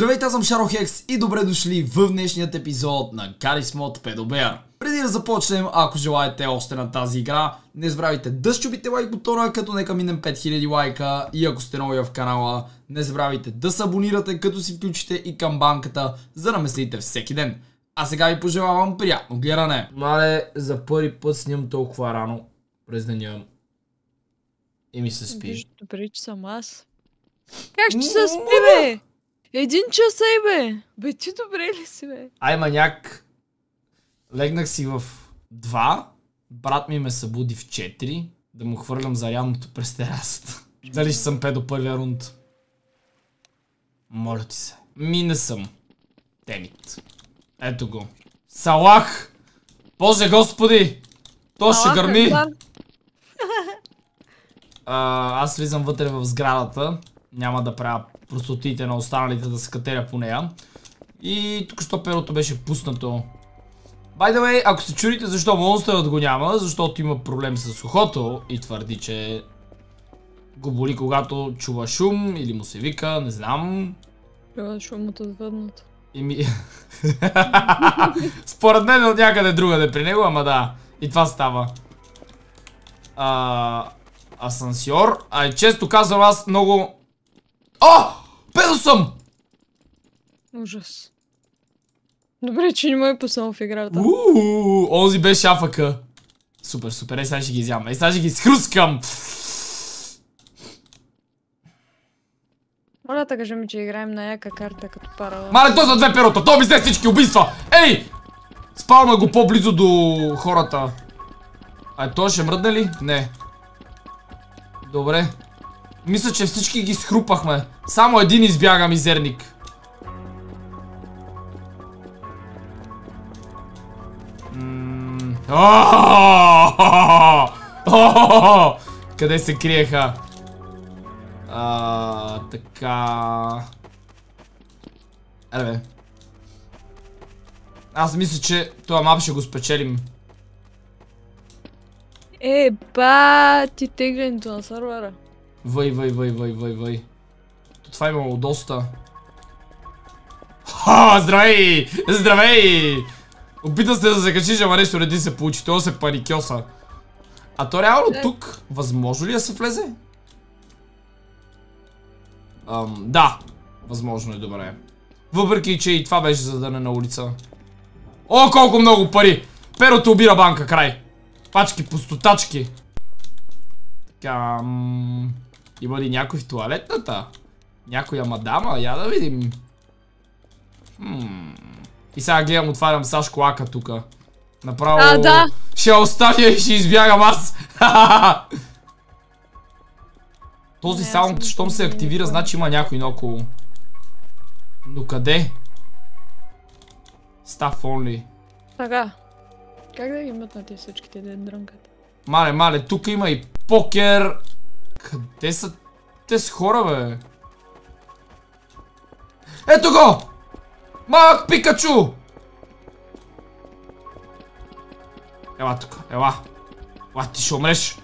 Здравейте, аз съм Шарохекс и добре дошли в днешният епизод на Garry's Mod Pedobear. Преди да започнем, ако желаете още на тази игра, не забравяйте да щупите лайк бутона, като нека минем 5000 лайка и ако сте нови в канала, не забравяйте да се абонирате, като си включите и камбанката, за да ме следите всеки ден. А сега ви пожелавам приятно гледане. Мале, за първи път снимам толкова рано през деня. И ми се спи. Добре, че съм аз. Как ще се спи, бе? Един час е, бе. Бе, ти добре ли си, бе? Ай, маняк. Легнах си в 2. Брат ми ме събуди в 4. Да му хвърлям зарядното през терасата. Дали ще съм пе до първия рунд? Моля ти се. Ми не съм. Темит. Ето го. Салах! Боже господи! То ще Аллах гърми! А, аз влизам вътре в сградата. Няма да правя простотиите на останалите да се катеря по нея. И тук що перото беше пуснато. By the way, ако се чудите защо монстърът го няма, защото има проблем с ухото и твърди, че го боли когато чува шум или му се вика, не знам. Трябва шумът отвъдното. И ми... Според мен от някъде другаде при него, ама да. И това става. А, асансьор. А и често казвам аз много... О! Педо съм! Ужас. Добре, че не ме е пуснал в играта. Ууу, онзи беше АФК. Супер, супер. Ей сега ще ги изям. Ей сега ще ги схрускам. Моля, да кажа ми, че играем на яка карта като парала. Мале, той за две перота. Той ми взе всички убийства. Ей! Спална го по-близо до хората. А той ще мръдне ли? Не. Добре. Мисля, че всички ги схрупахме. Само един избяга мизерник. Къде се криеха? А, така... Еле. Аз мисля, че този мап ще го спечелим. Е, ба, ти теглянето на сървъра. Въй, въй, въй, въй, въй, въй. То това имало доста. Ха, здравей! Здравей! Опита се да закачиш, ама нещо реди се получи. Това се парикьоса. А то реално Е. тук, възможно ли да се влезе? Ам, да. Възможно е, добре. Въпреки, че и това беше задане на улица. О, колко много пари! Перото обира банка, край. Пачки, пустотачки. Така, има ли някой в туалетната? Някоя мадама? Я да видим. Хм. И сега гледам, отварям Сашко Ака тука. Направо... А, да. Ще оставя и ще избягам аз. Този саунд, щом се не активира, значи има някой наоколо. Но къде? Staff only. Така. Как да ги мътнат всичките да дрънкат? Мале, мале, тук има и покер. Къде са тези хора, бе? Ето го! Малък Пикачу! Ела тук, ела. Ела, ти ще умреш.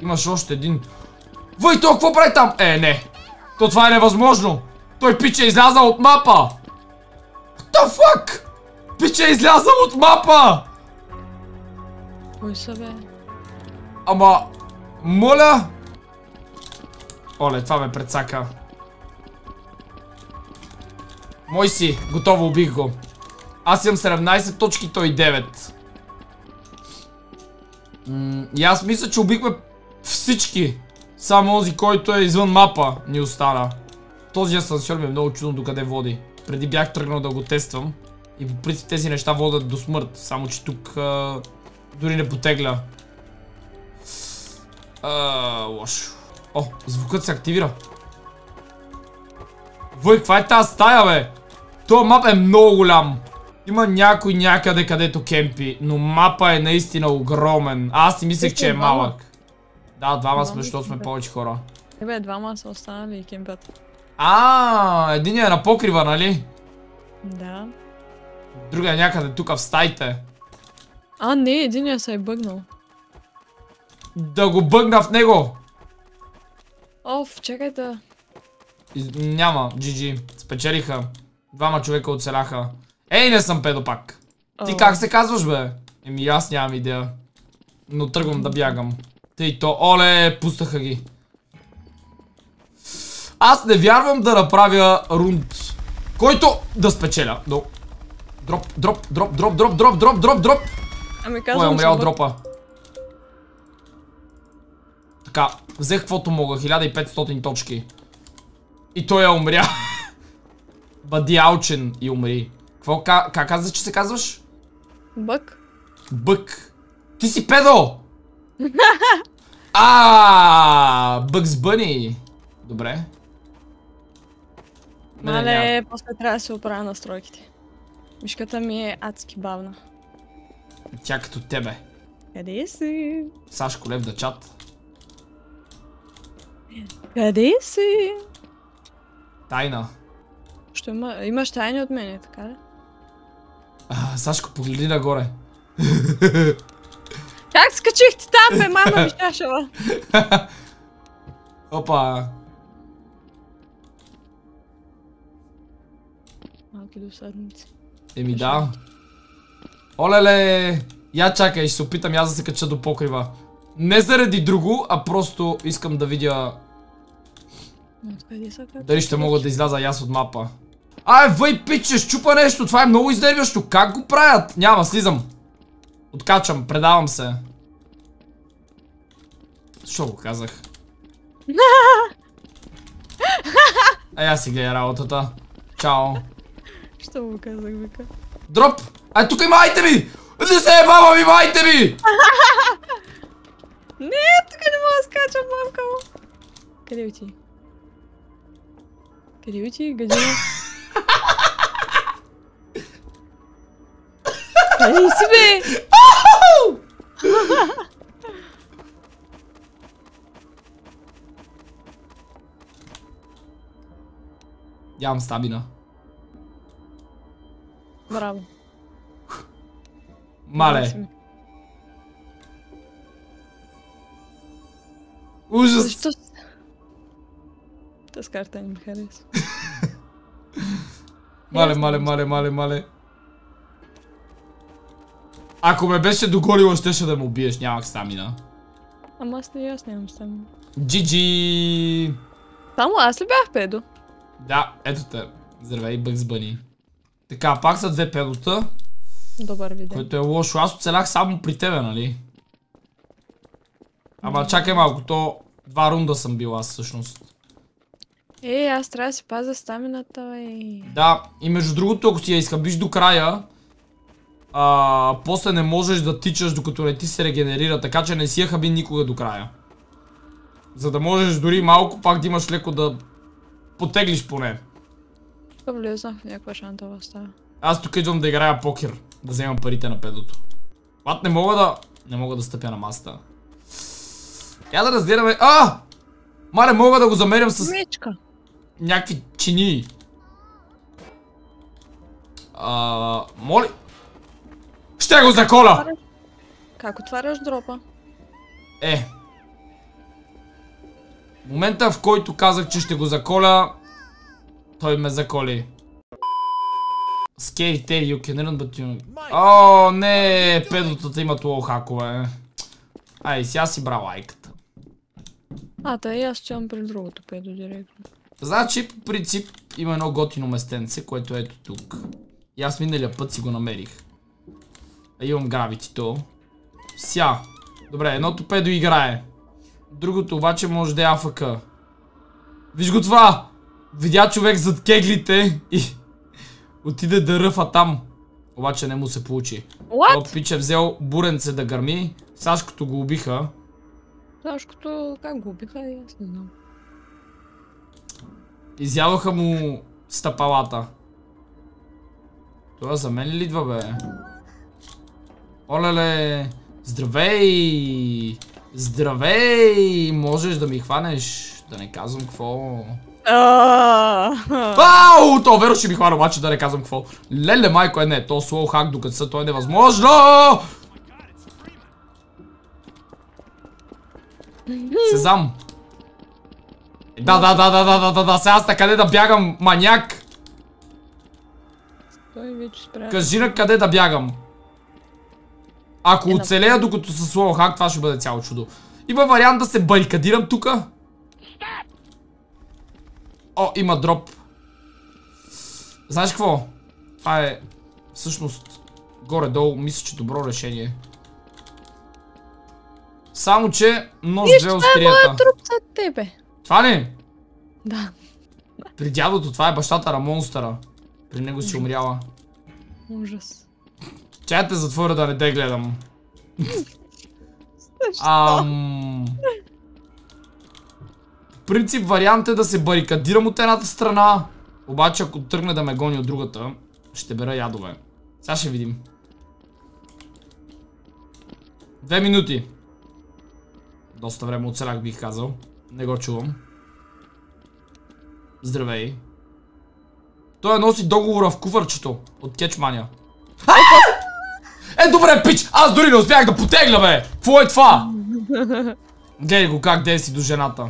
Имаш още един. Въй, той какво прави там? Е, не. То това е невъзможно. Той пиче е излязал от мапа. What the fuck? Пиче е излязал от мапа! Кой са, бе? Ама, моля! Оле, това ме предсака. Мой си, готово убих го. Аз имам 17 точки, той 9. М, и аз мисля, че убихме всички. Само онзи, който е извън мапа, ни остана. Този асансьор ми е много чудно докъде води. Преди бях тръгнал да го тествам. И по принцип тези неща водят до смърт. Само, че тук дори не потегля. Лошо. О, звукът се активира. Вой, каква е тази стая, бе? Това мап е много голям. Има някой някъде, където кемпи, но мапа е наистина огромен. Аз си мислех, че е Двама. малък. Да, двама сме, защото сме повече хора. Е, бе, двама са останали и кемпят. А, един е на покрива, нали? Да. Другия е някъде тук в стаите. А, не, единия се е бъгнал. Да го бъгна в него. Оф, чакай да. Из... Няма, GG. Спечелиха. Двама човека оцеляха. Ей, не съм педо пак. Ти как се казваш, бе? Еми, аз нямам идея. Но тръгвам да бягам. Тъй то, оле, пустаха ги. Аз не вярвам да направя рунд, който да спечеля. Но... Дроп, дроп, дроп, дроп, дроп, дроп, дроп, дроп, дроп. Ами казвам умрял се, дропа. Така, взех каквото мога, 1500 точки. И той е умря. Бадиалчен и умри. Какво, как, каза, че се казваш? Бък. Бък. Ти си педо! А, Бъкс Бъни. Добре. Мале, после трябва да се оправя настройките. Мишката ми е адски бавна. Тя като тебе. Къде си? Сашко Лев да чат. Къде си? Тайна. Що има, имаш тайни от мене, така ли? А, Сашко, погледни нагоре. Как скачихте там, бе, мама ми шашала? Опа. Малки досадници. Еми да. Олеле! Я чакай, ще се опитам аз да се кача до покрива. Не заради друго, а просто искам да видя дали ще мога да изляза и аз от мапа. Ай, въй, пиче, щупа нещо, това е много изнервящо. Как го правят? Няма, слизам. Откачам, предавам се. Защо го казах? Ай, аз си гледа работата. Чао. Що му казах, вика? Дроп! Ай, тук има айтеми! Не се е, баба ми, има айтеми! Нет, кальма скача бабкаву. Калюти. Калюти, гадина. Ай себе! Я Јам стабина. Браво. Мале. Ужас! Защо? Тази карта не ми харесва. Мале, мале, мале, мале, мале. Ако ме беше доголило, щеше да ме убиеш, нямах стамина. Ама аз не, аз нямам само. GG! Само аз ли бях педо? Да, ето те. Здравей, Бъкс Бъни. Така, пак са две педота, Добър видео. което е лошо. Аз оцелях само при тебе, нали? Ама чакай малко, то два рунда съм бил аз всъщност. Е, аз трябва да си пазя стамината, бе. Да, и между другото, ако си я изхъбиш до края, а, после не можеш да тичаш докато не ти се регенерира, така че не си я хъби никога до края. За да можеш дори малко пак да имаш леко да потеглиш поне. Тук влезнах в някаква шантова стая. Аз тук идвам да играя покер, да вземам парите на педото. Пат не мога да... Не мога да стъпя на масата. Я да разгледаме... А! Мале, мога да го замерям с Мечка. някакви чини. А, моли. Ще го заколя! Как отваряш дропа? Е. Момента в който казах, че ще го заколя, той ме заколи. Scary Tail, you can run, but you... О, не, педотата имат лоу хакове. Ай, сега си бра лайката. А, та и аз стоям при другото педо директно. Значи, по принцип, има едно готино местенце, което е ето тук. И аз миналия път си го намерих. А имам гравитито. Ся. Добре, едното педо играе. Другото обаче може да е АФК. Виж го това! Видя човек зад кеглите и отиде да ръфа там. Обаче не му се получи. What? От пич е взел буренце да гърми. Сашкото го убиха. Сашкото, как го убиха, и аз не знам. Изядоха му стъпалата. Това за мен ли идва, бе? Олеле! Здравей! Здравей! Можеш да ми хванеш? Да не казвам какво. Ау! То веро ще ми хвана, обаче да не казвам какво. Леле, майко е не, то слоу хак, докато са, то е невъзможно! Сезам! Да, да, да, да, да, да, да, да, сега аз къде да бягам, маняк! Той вече спря. Кажи на къде да бягам. Ако Е, оцелея докато се слова хак, това ще бъде цяло чудо. Има вариант да се барикадирам тука. О, има дроп. Знаеш какво? Това е всъщност горе-долу, мисля, че добро решение. Само, че нож Виж, две това е моят острията. труп зад тебе. Това ли? Да. При дядото, това е бащата на монстъра. При него си умряла. Ужас. Чай те затворя да не те гледам. Ам... Принцип вариант е да се барикадирам от едната страна. Обаче ако тръгне да ме гони от другата, ще бера ядове. Сега ще видим. Две минути. Доста време оцелях бих казал. Не го чувам. Здравей. Той носи договора в куфърчето от Кетчмания. Е, добре, пич! Аз дори не успях да потегля, бе! Какво е това? Гледай го как деси до жената.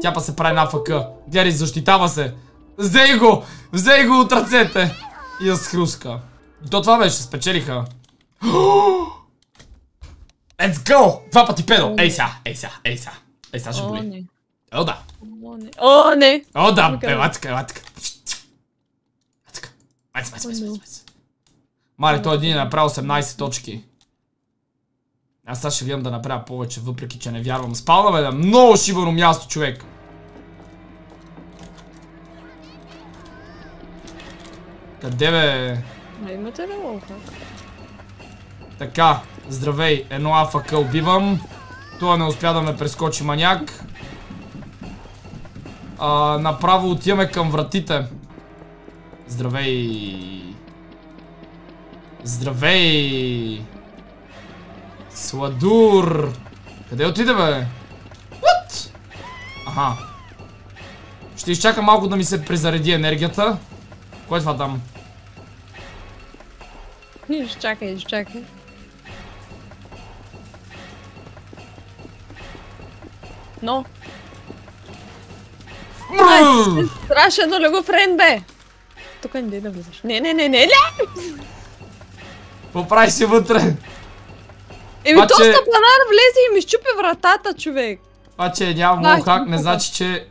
Тя па се прави на АФК. Гледай, защитава се. Взей го! Взей го от ръцете! И я схруска. И то това беше, спечелиха. Let's go! Два пъти педо! Ей ся, ей ся, ей ся. Ей ся ще боли. О, да. О, не. О, не. О, да, Тука. бе, латка, латка. Латка. Майц, майц, майц, майц. Мале, той един е направил 18 точки. Аз сега ще гледам да направя повече, въпреки че не вярвам. Спална бе, да. Много шибано място, човек. Къде бе? А имате ли лоуфак? Така, здравей, едно АФК убивам. Това не успя да ме прескочи маняк. А, направо отиваме към вратите. Здравей. Здравей. Сладур. Къде отиде бе? What? Аха. Ще изчакам малко да ми се презареди енергията. Кой е това там? Изчакай, изчакай. Но, Бррр! страшен олего френд, бе! Тук не дай да влизаш. Не, не, не, не, не! Какво правиш си вътре? Еми, то стъпанар влезе и ми щупи вратата, човек. Това, че нямам много хак, не значи, че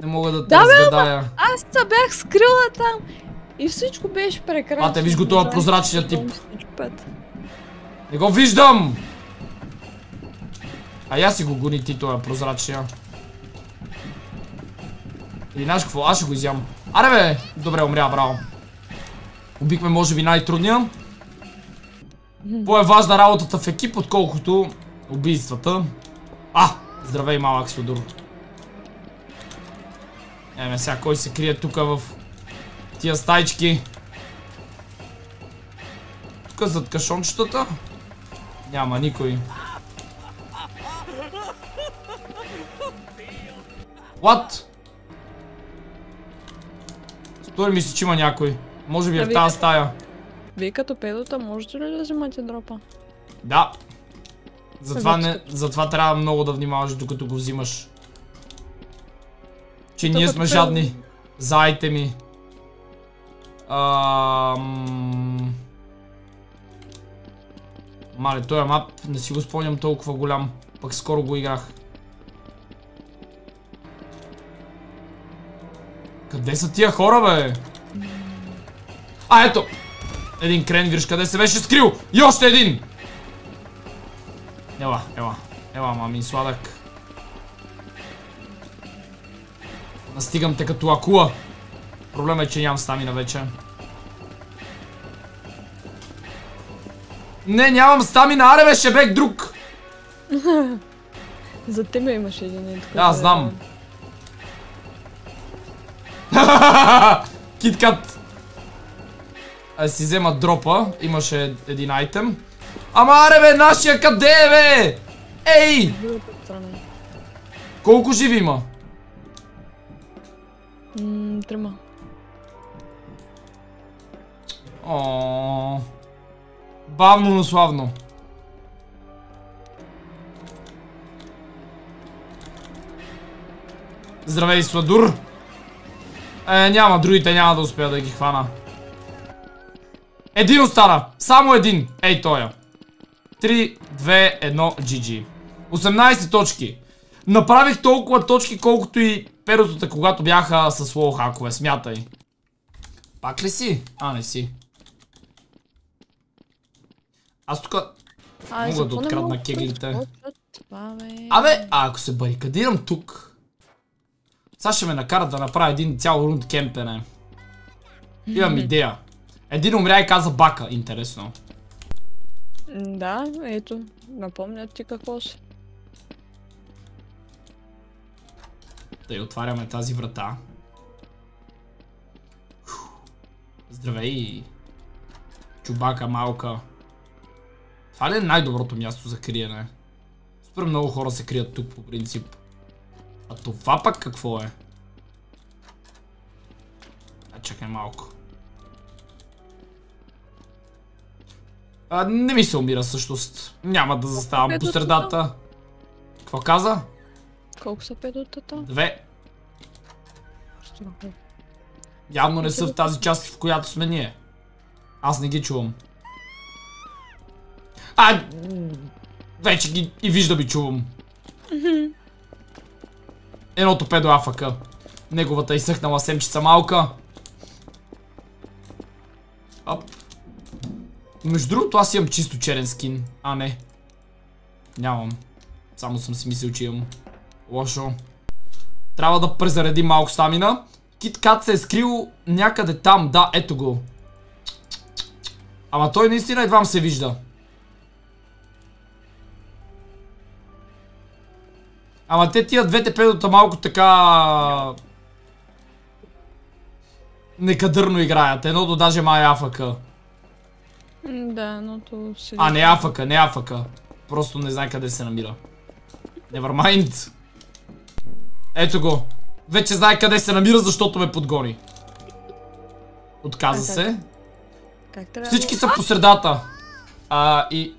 не мога да те Да, разгадая. Аз се бях скрила там и всичко беше прекрасно. А, те виж го това прозрачния тип. Не го виждам! А я си го гони ти това прозрачния. Или знаеш какво? Аз ще го изям. Аре бе! Добре, умря, браво. Убихме може би най-трудния. По-е-важна работата в екип, отколкото убийствата. А! Здравей, малък Судор. Еме сега, кой се крие тук в тия стайчки? Тук зад кашончетата? Няма никой. What? Стори ми се, че има някой. Може би е в Да, тази стая. Вие като педота можете ли да вземате дропа? Да. Затова, не, затова трябва много да внимаваш докато го взимаш. Че ние като сме пел- жадни за айтеми. Ам... Мале, този мап не си го спомням толкова голям. Пък скоро го играх. Къде са тия хора, бе? А, ето! Един крен, виж къде се беше скрил! И още един! Ела, ела. Ела, мами, сладък. Настигам те като акула. Проблема е, че нямам стамина вече. Не, нямам стамина, аре бе, ще бег друг! За тебе имаше един. Да, знам. Киткат. А си взема дропа. Имаше един айтем. Ама аре бе, нашия къде е бе? Ей! Колко живи има? Трима. О. Бавно, но славно. Здравей, Сладур. Е, няма, другите няма да успея да ги хвана. Един остана. Само един. Ей тоя. 3, 2, 1, GG. 18 точки. Направих толкова точки, колкото и перотата, когато бяха с лоу хакове. Смятай. Пак ли си? А, не си. Аз тук... Мога да открадна кеглите. Абе, а ако се барикадирам тук... Сега ще ме накарат да направя един цял рунд кемпене. Имам идея. Един умря и каза бака. Интересно. Да, ето. Напомнят ти какво си. Да и отваряме тази врата. Здравей. Чубака малка. Това ли е най-доброто място за криене? Супер много хора се крият тук по принцип. А това пък какво е? А чакай малко. А, не ми се умира всъщност. Няма да заставам по средата. Какво каза? Колко са педотата? Две. Явно не са в тази част, в която сме ние. Аз не ги чувам. А, вече ги и виждам и чувам. Едното педо афака. Неговата изсъхнала семчица малка. Оп. Между другото аз имам чисто черен скин. А не. Нямам. Само съм си мислил, че имам. Лошо. Трябва да презаредим малко стамина. Киткат се е скрил някъде там. Да, ето го. Ама той наистина едвам се вижда. Ама те тия двете педота малко така... Некадърно играят. Едното даже май е. М, Да, едното си... А, не афака, не афака. Просто не знае къде се намира. Nevermind. Ето го. Вече знае къде се намира, защото ме подгони. Отказа се. Как трябва Всички са по средата. А, и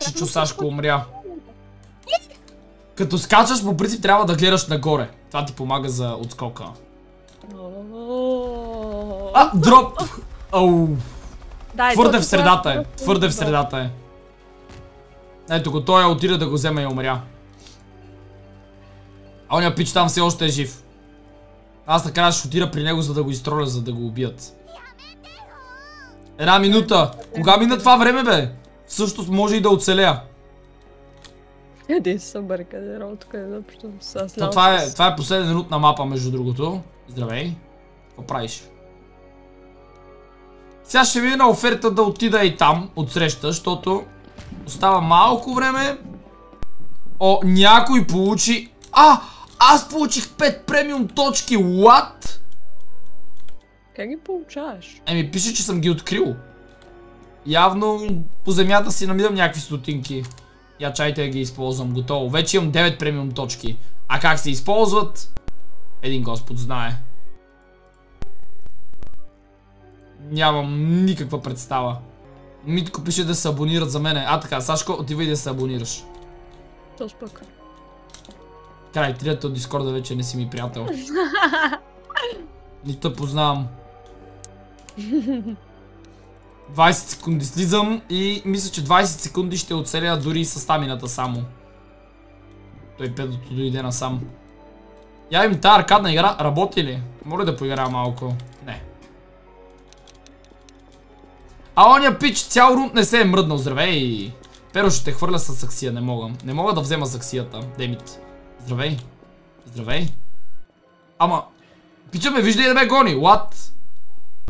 Чичо Сашко умря. Като скачаш, по принцип трябва да гледаш нагоре. Това ти помага за отскока. А, дроп! Ау. Твърде в средата е. Твърде в средата е. Ето го, той отиде да го вземе и умря. А оня пич там все още е жив. Аз накрая ще отида при него, за да го изтроля, за да го убият. Една минута. Кога мина това време, бе? Всъщност може и да оцелея. Къде са барикадирал тук изобщо? С Но това е, това е последен рут на мапа, между другото. Здравей. Какво правиш? Сега ще видя на оферта да отида и там, отсреща, защото остава малко време. О, някой получи... А! Аз получих 5 премиум точки, what? Как ги получаваш? Еми, пише, че съм ги открил. Явно по земята си намирам някакви стотинки. Я чайте да ги използвам. Готово. Вече имам 9 премиум точки. А как се използват? Един господ знае. Нямам никаква представа. Митко пише да се абонират за мене. А така, Сашко, отивай да се абонираш. То спъка. Край, трията от Дискорда вече не си ми приятел. Нито познавам. 20 секунди слизам и мисля, че 20 секунди ще оцеля дори с стамината само. Той педото дойде насам. Я им тази аркадна игра работи ли? Моля да поиграя малко. Не. А оня пич цял рунд не се е мръднал. Здравей! Перо ще те хвърля с саксия, не мога. Не мога да взема саксията. Демит. Здравей. Здравей. Ама, пича ме вижда и да ме гони. What?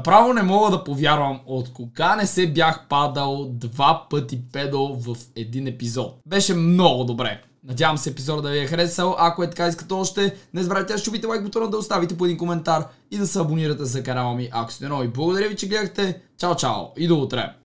Направо не мога да повярвам от кога не се бях падал два пъти педо в един епизод. Беше много добре. Надявам се епизода да ви е харесал. Ако е така искате още, не забравяйте да щупите лайк бутона, да оставите по един коментар и да се абонирате за канала ми, ако сте нови. Благодаря ви, че гледахте. Чао, чао и до утре!